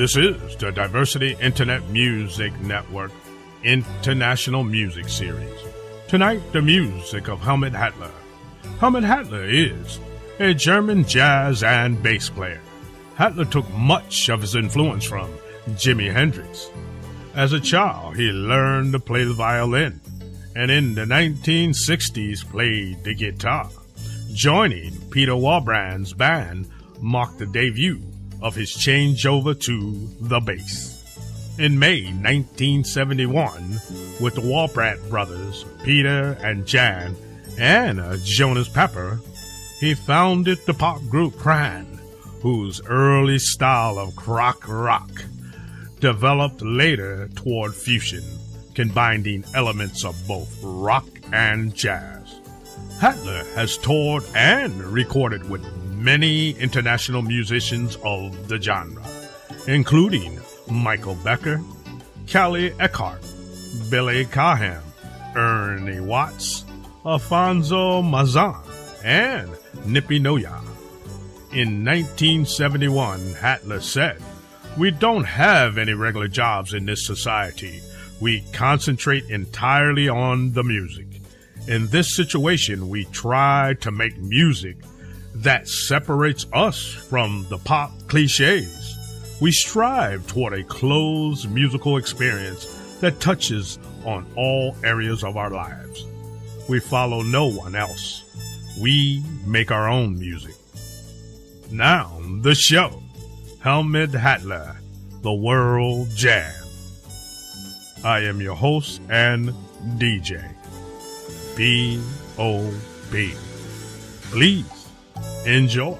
This is the Diversity Internet Music Network International Music Series. Tonight, the music of Hellmut Hattler. Hellmut Hattler is a German jazz and bass player. Hattler took much of his influence from Jimi Hendrix. As a child, he learned to play the violin, and in the 1960s played the guitar. Joining Peter Wolbrandt's band marked the debut of his changeover to the bass. In May 1971, with the Wolbrandt brothers, Peter and Jan, and uh, Johannes Pappert, he founded the pop group Kraan, whose early style of Krautrock developed later toward fusion, combining elements of both rock and jazz. Hattler has toured and recorded with many international musicians of the genre, including Michael Brecker, Kelly Eckhart, Billy Cobham, Ernie Watts, Alphonse Mouzon, and Nippy Noya. In 1971, Hattler said, We don't have any regular jobs in this society. We concentrate entirely on the music. In this situation, we try to make music that separates us from the pop cliches. We strive toward a closed musical experience that touches on all areas of our lives. We follow no one else. We make our own music. Now, the show. Hellmut Hattler, The World Jam. I am your host and DJ, B.O.B. Please Enjoy.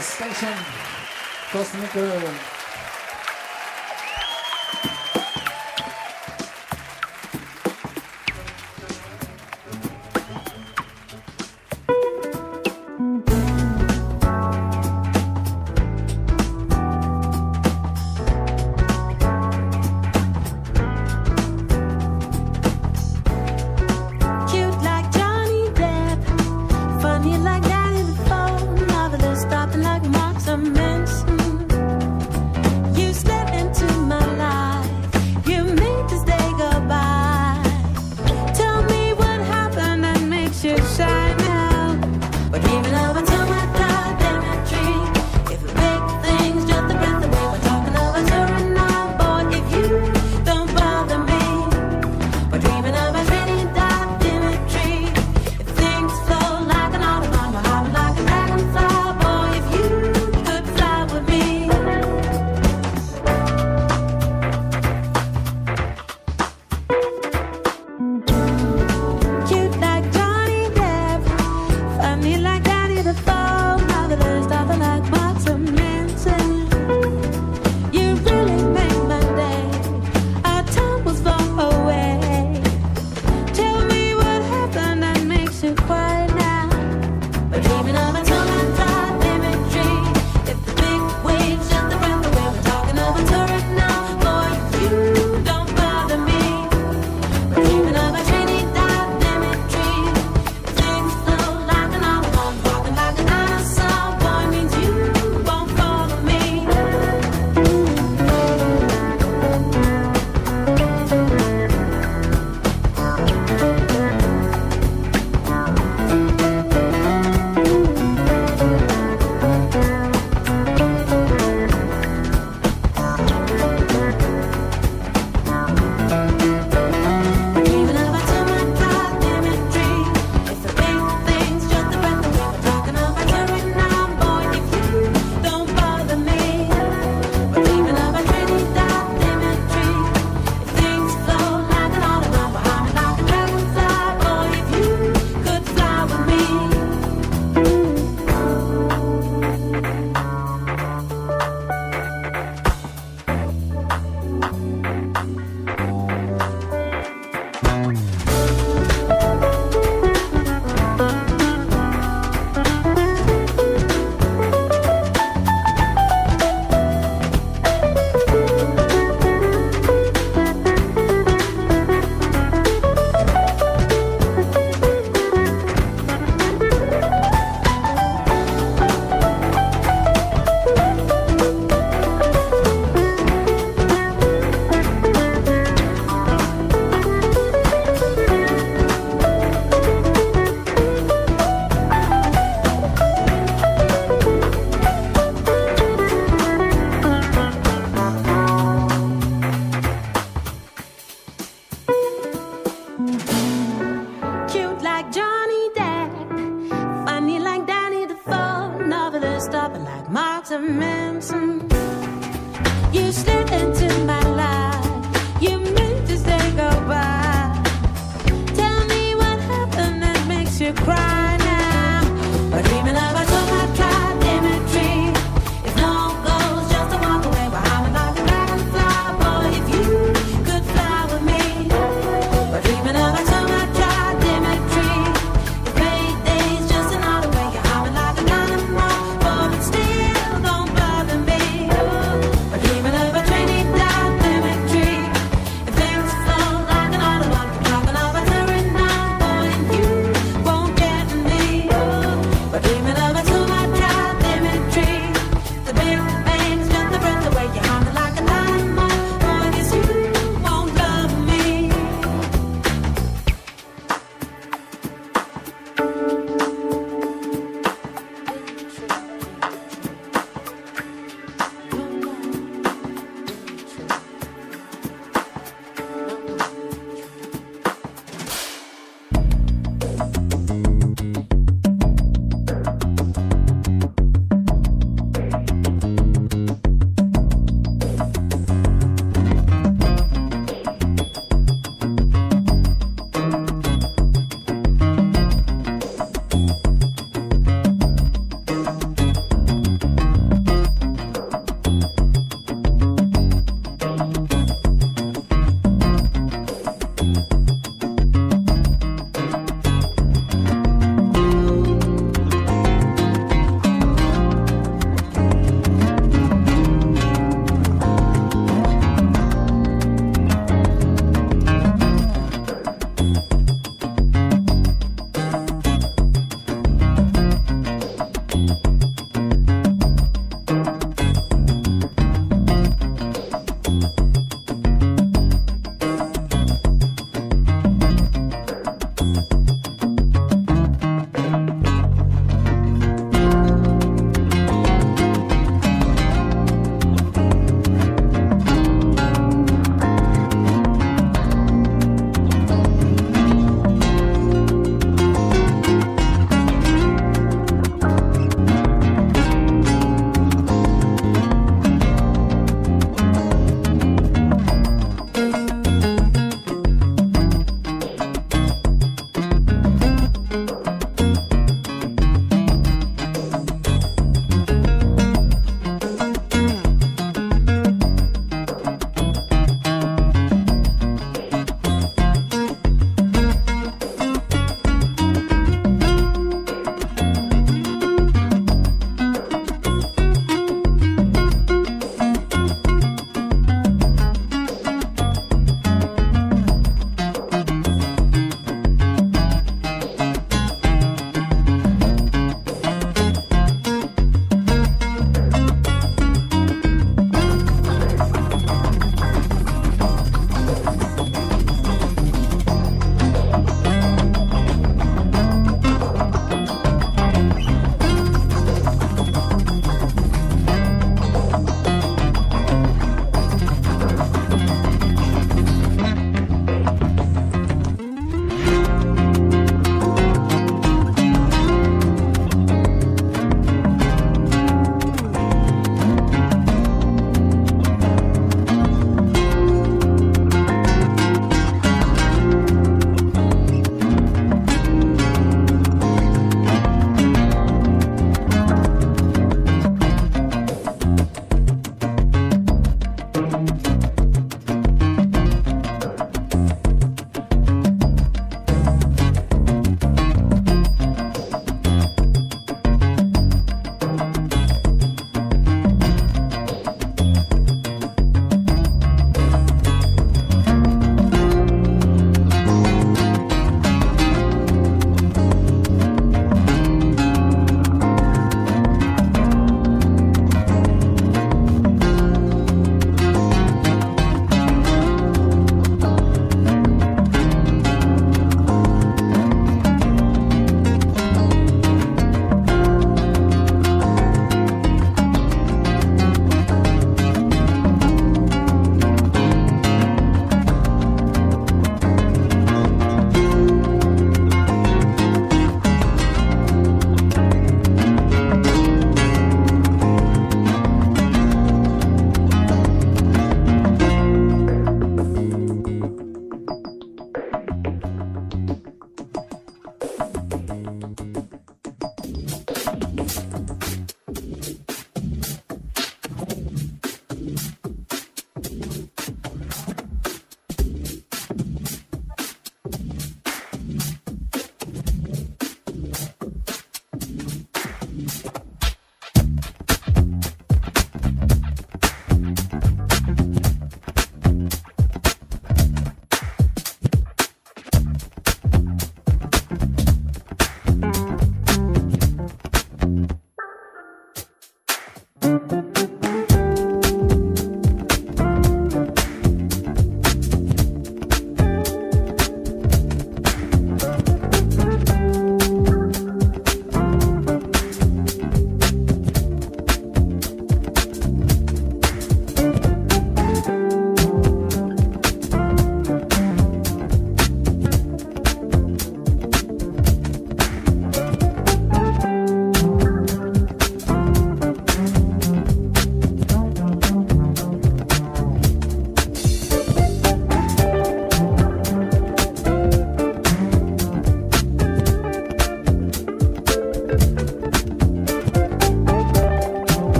Station Cosmic.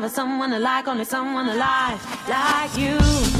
Never someone alike, only someone alive like you.